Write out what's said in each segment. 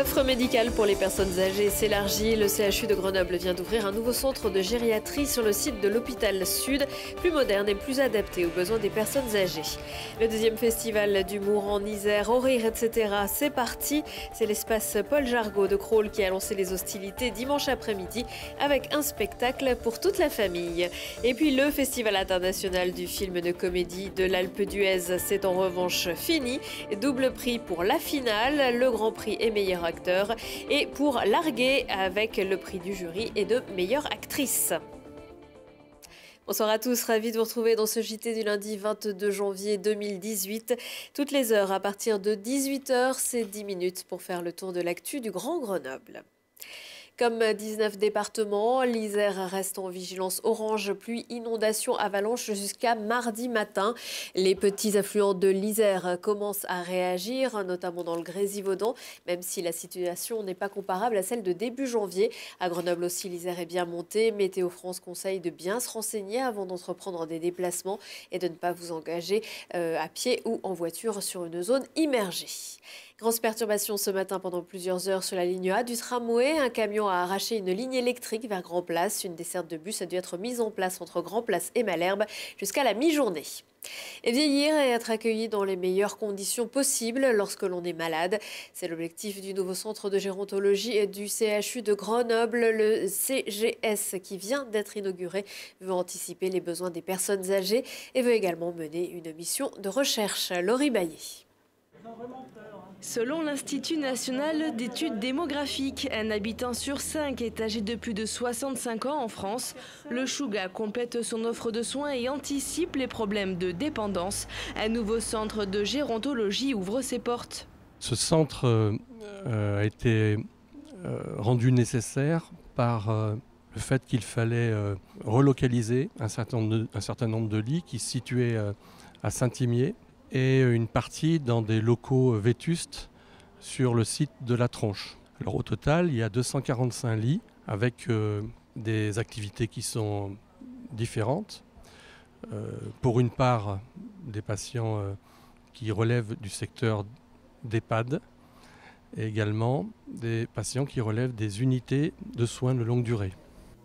L'offre médicale pour les personnes âgées s'élargit. Le CHU de Grenoble vient d'ouvrir un nouveau centre de gériatrie sur le site de l'hôpital Sud, plus moderne et plus adapté aux besoins des personnes âgées. Le deuxième festival d'humour en Isère, au rire, etc. C'est parti. C'est l'espace Paul Jargot de Crawl qui a lancé les hostilités dimanche après-midi avec un spectacle pour toute la famille. Et puis le festival international du film de comédie de l'Alpe d'Huez, c'est en revanche fini. Double prix pour la finale, le grand prix et meilleur et pour Larguer avec le prix du jury et de meilleure actrice. Bonsoir à tous, ravi de vous retrouver dans ce JT du lundi 22 janvier 2018. Toutes les heures à partir de 18h, c'est 10 minutes pour faire le tour de l'actu du Grand Grenoble. Comme 19 départements, l'Isère reste en vigilance orange, pluie, inondation, avalanche jusqu'à mardi matin. Les petits affluents de l'Isère commencent à réagir, notamment dans le Grésivaudan, même si la situation n'est pas comparable à celle de début janvier. À Grenoble aussi, l'Isère est bien montée. Météo France conseille de bien se renseigner avant d'entreprendre des déplacements et de ne pas vous engager euh, à pied ou en voiture sur une zone immergée. Grosse perturbation ce matin pendant plusieurs heures sur la ligne A du tramway. Un camion a arraché une ligne électrique vers Grand Place. Une desserte de bus a dû être mise en place entre Grand Place et Malherbe jusqu'à la mi-journée. Et vieillir et être accueilli dans les meilleures conditions possibles lorsque l'on est malade. C'est l'objectif du nouveau centre de gérontologie et du CHU de Grenoble. Le CGS qui vient d'être inauguré veut anticiper les besoins des personnes âgées et veut également mener une mission de recherche. Laurie Baillet. Selon l'Institut national d'études démographiques, un habitant sur cinq est âgé de plus de 65 ans en France. Le Chouga complète son offre de soins et anticipe les problèmes de dépendance. Un nouveau centre de gérontologie ouvre ses portes. Ce centre euh, a été euh, rendu nécessaire par euh, le fait qu'il fallait relocaliser un certain, nombre de, lits qui se situaient à Saint-Imier et une partie dans des locaux vétustes sur le site de la Tronche. Alors au total, il y a 245 lits avec euh, des activités qui sont différentes. Euh, pour une part, des patients euh, qui relèvent du secteur d'EHPAD et également des patients qui relèvent des unités de soins de longue durée.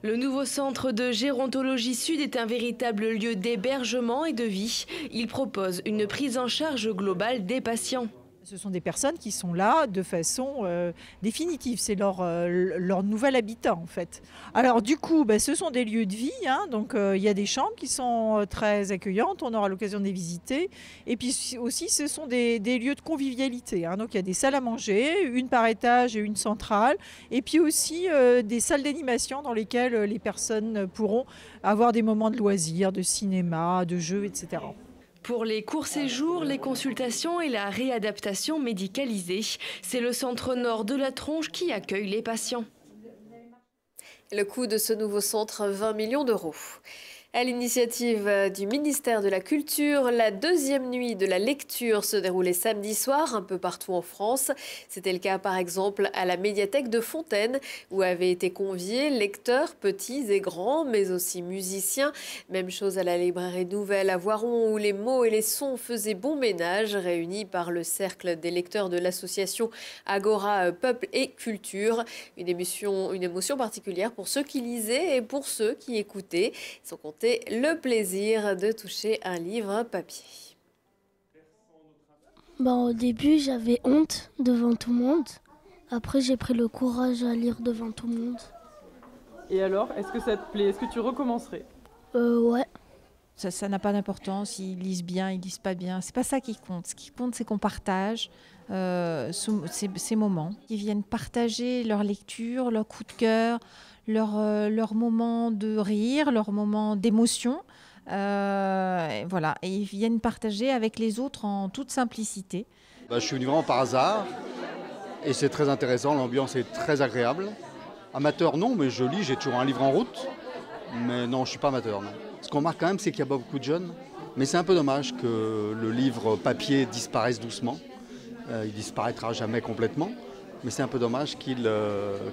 Le nouveau centre de gérontologie sud est un véritable lieu d'hébergement et de vie. Il propose une prise en charge globale des patients. Ce sont des personnes qui sont là de façon euh, définitive. C'est leur, euh, leur nouvel habitat en fait. Alors du coup, ben, ce sont des lieux de vie. Hein. donc euh, il y a des chambres qui sont très accueillantes. On aura l'occasion de les visiter. Et puis aussi, ce sont des, des lieux de convivialité. Hein. donc il y a des salles à manger, une par étage et une centrale. Et puis aussi des salles d'animation dans lesquelles les personnes pourront avoir des moments de loisirs, de cinéma, de jeux, etc. Pour les courts séjours, les consultations et la réadaptation médicalisée, c'est le centre nord de la Tronche qui accueille les patients. Le coût de ce nouveau centre, 20 millions d'euros. À l'initiative du ministère de la Culture, la deuxième nuit de la lecture se déroulait samedi soir un peu partout en France. C'était le cas par exemple à la médiathèque de Fontaine où avaient été conviés lecteurs petits et grands mais aussi musiciens. Même chose à la librairie Nouvelle à Voiron où les mots et les sons faisaient bon ménage réunis par le cercle des lecteurs de l'association Agora Peuple et Culture. Une émotion, particulière pour ceux qui lisaient et pour ceux qui écoutaient. Le plaisir de toucher un livre papier. Bon, au début, j'avais honte devant tout le monde. Après, j'ai pris le courage à lire devant tout le monde. Et alors, est-ce que ça te plaît? Est-ce que tu recommencerais? Euh, ouais. Ça n'a pas d'importance, ils lisent bien, ils lisent pas bien. C'est pas ça qui compte. Ce qui compte, c'est qu'on partage euh, ces, ces, moments. Ils viennent partager leur lecture, leur coup de cœur, leur, euh, leur moment de rire, leur moment d'émotion. Euh, voilà, et ils viennent partager avec les autres en toute simplicité. Bah, je suis venu vraiment par hasard et c'est très intéressant, l'ambiance est très agréable. Amateur non, mais je lis, j'ai toujours un livre en route, mais non, je ne suis pas amateur. Ce qu'on remarque quand même, c'est qu'il y a pas beaucoup de jeunes, mais c'est un peu dommage que le livre papier disparaisse doucement. Euh, il disparaîtra jamais complètement, mais c'est un peu dommage qu'il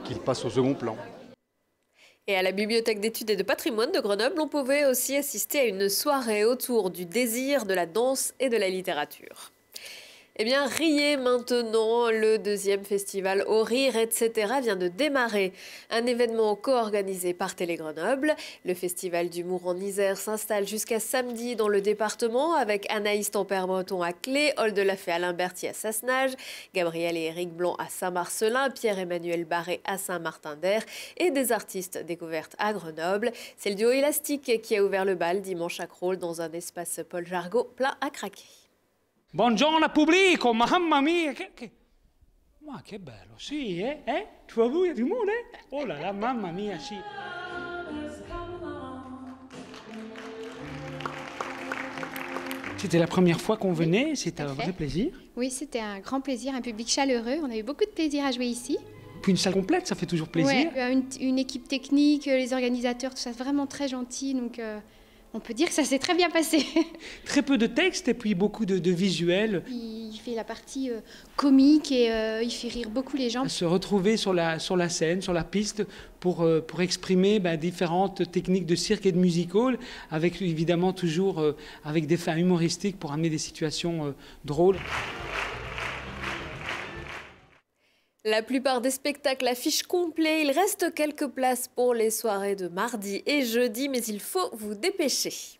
qu'il passe au second plan. Et à la Bibliothèque d'études et de patrimoine de Grenoble, on pouvait aussi assister à une soirée autour du désir, de la danse et de la littérature. Eh bien, riez maintenant, le deuxième festival Au Rire, etc. vient de démarrer. Un événement co-organisé par Télé Grenoble. Le festival d'humour en Isère s'installe jusqu'à samedi dans le département avec Anaïs Tempère-Breton à Clé, Olde Lafay Alain Berthier à Sassenage, Gabriel et Eric Blanc à Saint-Marcelin, Pierre-Emmanuel Barré à Saint-Martin-d'Air et des artistes découvertes à Grenoble. C'est le duo élastique qui a ouvert le bal dimanche à Crolles dans un espace Paul Jargot plein à craquer. Buongiorno pubblico, mamma mia, che, che... Ma che bello, sì, eh? eh? Tu vois, il y a du monde, eh? Oh là là, mamma mia, sì. C'était la première fois qu'on venait, c'était un vrai plaisir. Oui, c'était un grand plaisir, un public chaleureux. On a eu beaucoup de plaisir à jouer ici. Puis une salle complète, ça fait toujours plaisir. Ouais, une, une équipe technique, les organisateurs, tout ça, vraiment très gentil. Donc, euh, on peut dire que ça s'est très bien passé. Très peu de texte et puis beaucoup de, de visuels. Il fait la partie euh, comique et euh, il fait rire beaucoup les gens. Se retrouver sur la, sur la scène, sur la piste, pour, euh, pour exprimer bah, différentes techniques de cirque et de musical, avec évidemment toujours avec des fins humoristiques pour amener des situations drôles. La plupart des spectacles affichent complet. Il reste quelques places pour les soirées de mardi et jeudi, mais il faut vous dépêcher.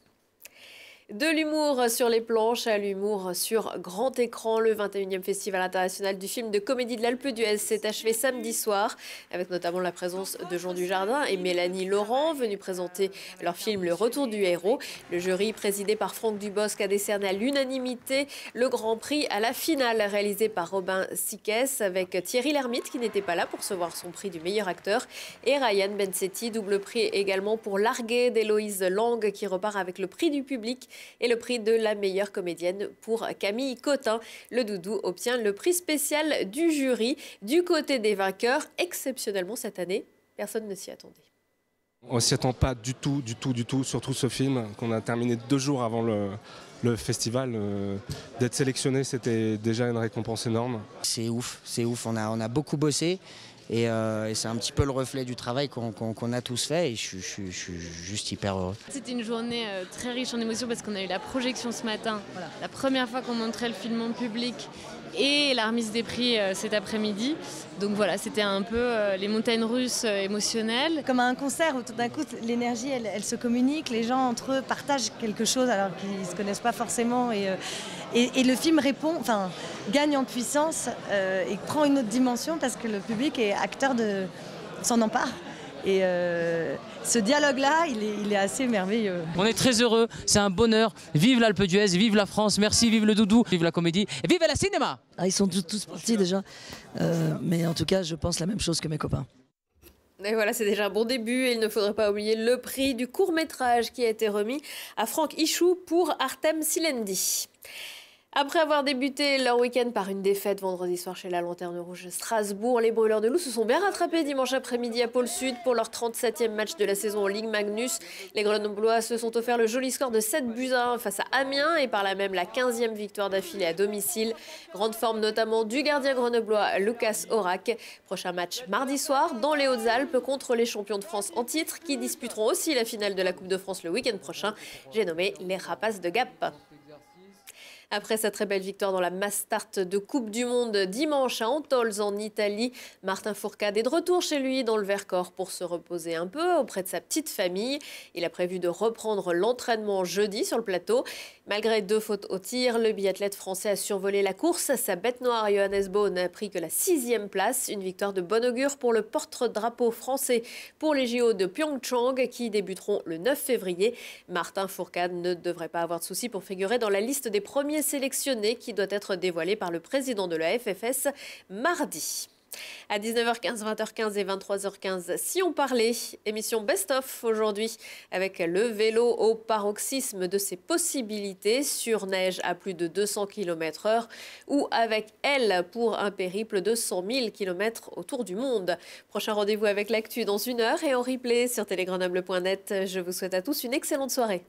De l'humour sur les planches à l'humour sur grand écran, le 21e Festival international du film de comédie de l'Alpe d'Huez s'est achevé samedi soir, avec notamment la présence de Jean Dujardin et Mélanie Laurent, venus présenter leur film Le Retour du héros. Le jury, présidé par Franck Dubosc, a décerné à l'unanimité le Grand Prix à la finale, réalisé par Robin Siquès, avec Thierry Lhermitte, qui n'était pas là pour recevoir son prix du meilleur acteur, et Ryan Bensetti, double prix également pour Largué d'Héloïse Lang, qui repart avec le prix du public et le prix de la meilleure comédienne pour Camille Cotin. Le doudou obtient le prix spécial du jury. Du côté des vainqueurs, exceptionnellement cette année, personne ne s'y attendait. On s'y attend pas du tout, du tout, du tout, surtout ce film qu'on a terminé deux jours avant le, le festival. euh, D'être sélectionné, c'était déjà une récompense énorme. C'est ouf, c'est ouf. On a, on a beaucoup bossé et, euh, et c'est un petit peu le reflet du travail qu'on a tous fait et je suis juste hyper heureux. C'était une journée euh, très riche en émotions parce qu'on a eu la projection ce matin, la première fois qu'on montrait le film en public et la remise des prix euh, cet après-midi. Donc voilà, c'était un peu euh, les montagnes russes euh, émotionnelles. Comme à un concert où tout d'un coup l'énergie elle, se communique, les gens entre eux partagent quelque chose alors qu'ils ne se connaissent pas forcément et, le film répond, enfin gagne en puissance et prend une autre dimension parce que le public est acteur de s'en empare. Et euh, ce dialogue-là, il est, il est assez merveilleux. On est très heureux, c'est un bonheur. Vive l'Alpe d'Huez, vive la France, merci, vive le doudou, vive la comédie et vive la cinéma Ah, ils sont tous, tous partis déjà. Euh, mais en tout cas, je pense la même chose que mes copains. Et voilà, c'est déjà un bon début. Et il ne faudrait pas oublier le prix du court-métrage qui a été remis à Franck Ichou pour Artem Silendi. Après avoir débuté leur week-end par une défaite vendredi soir chez la Lanterne Rouge Strasbourg, les Brûleurs de Loup se sont bien rattrapés dimanche après-midi à Pôle Sud pour leur 37e match de la saison en Ligue Magnus. Les Grenoblois se sont offert le joli score de 7 buts à 1 face à Amiens et par là même la 15e victoire d'affilée à domicile. Grande forme notamment du gardien grenoblois Lucas Orac. Prochain match mardi soir dans les Hautes-Alpes contre les champions de France en titre qui disputeront aussi la finale de la Coupe de France le week-end prochain. J'ai nommé les Rapaces de Gap. Après sa très belle victoire dans la Mass Start de Coupe du Monde dimanche à Antols en Italie, Martin Fourcade est de retour chez lui dans le Vercors pour se reposer un peu auprès de sa petite famille. Il a prévu de reprendre l'entraînement jeudi sur le plateau. Malgré deux fautes au tir, le biathlète français a survolé la course. Sa bête noire, Johannes Bohn, n'a pris que la sixième place. Une victoire de bon augure pour le porte-drapeau français pour les JO de Pyeongchang qui débuteront le 9 février. Martin Fourcade ne devrait pas avoir de soucis pour figurer dans la liste des premiers sélectionnés qui doit être dévoilée par le président de la FFS mardi. À 19h15, 20h15 et 23h15, si on parlait, émission best-of aujourd'hui, avec le vélo au paroxysme de ses possibilités sur neige à plus de 200 km/h ou avec elle pour un périple de 100 000 km autour du monde. Prochain rendez-vous avec l'actu dans une heure et en replay sur télégrenoble.net. Je vous souhaite à tous une excellente soirée.